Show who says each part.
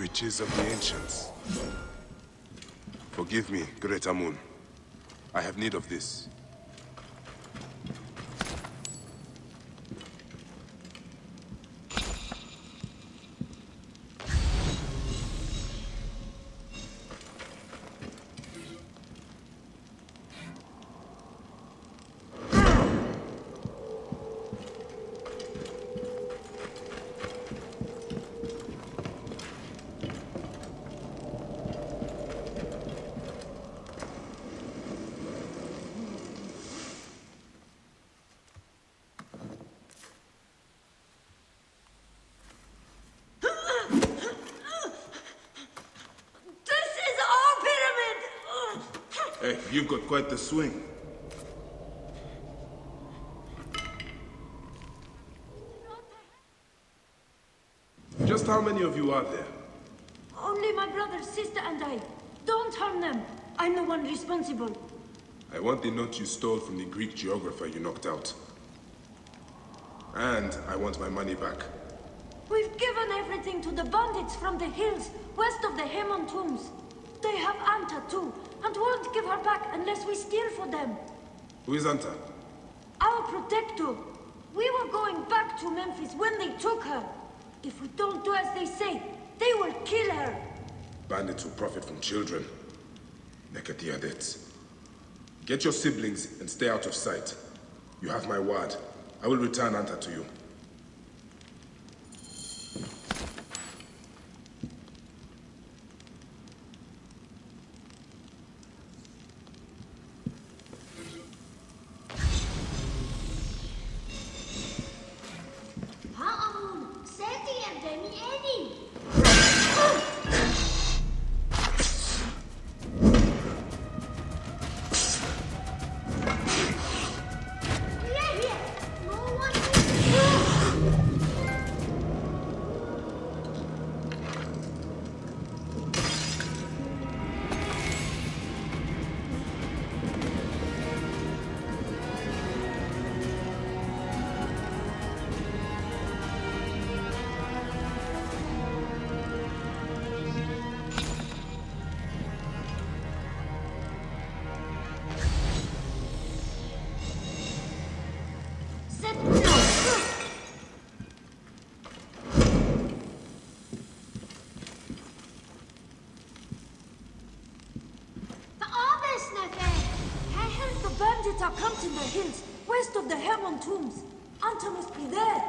Speaker 1: riches of the ancients. Forgive me, Great Amun. I have need of. This
Speaker 2: is our pyramid!
Speaker 3: Hey, you've got quite the swing. Just how many of you are there?
Speaker 2: Only my brother, sister, and I. Don't harm them. I'm the one responsible.
Speaker 1: I want the note you stole from the Greek geographer you knocked out. And I want my money back.
Speaker 2: We've given everything to the bandits from the hills west of the Hemon tombs. They have Anta too, and won't give her back unless we steal for them.
Speaker 1: Who is Anta?
Speaker 2: Our protector. We were going back to Memphis when they took her. If we don't do as they say, they will kill her.
Speaker 1: Bandits who profit from children. Nekatiadets. Get your siblings and stay out of sight. You have my word. I will return Anta to you.
Speaker 2: Are camped in the hills west of the Hermon tombs. Anta must be there.